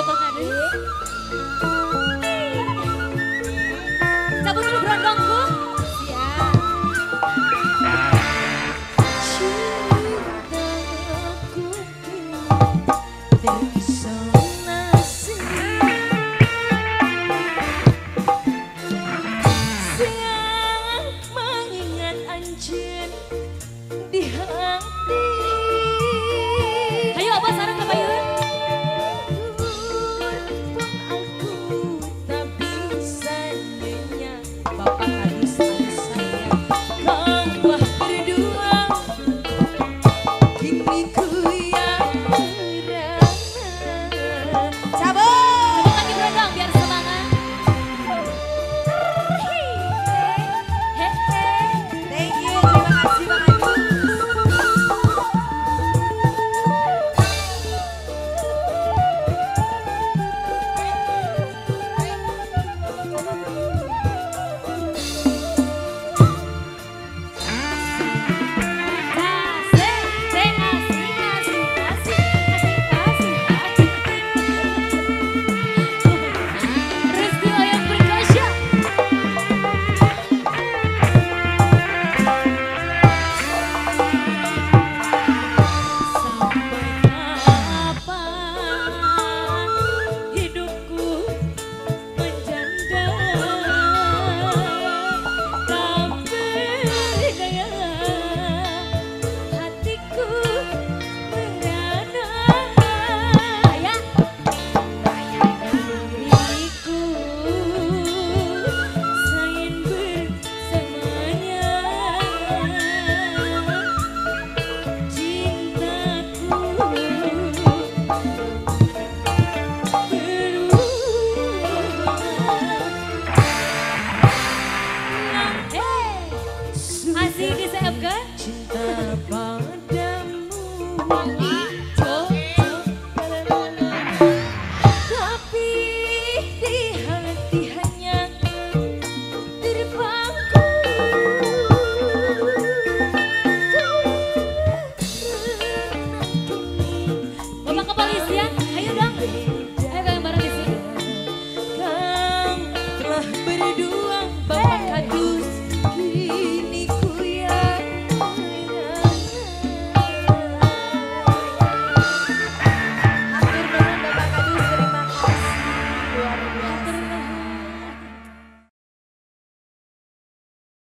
我看看这 dua bapak kadu.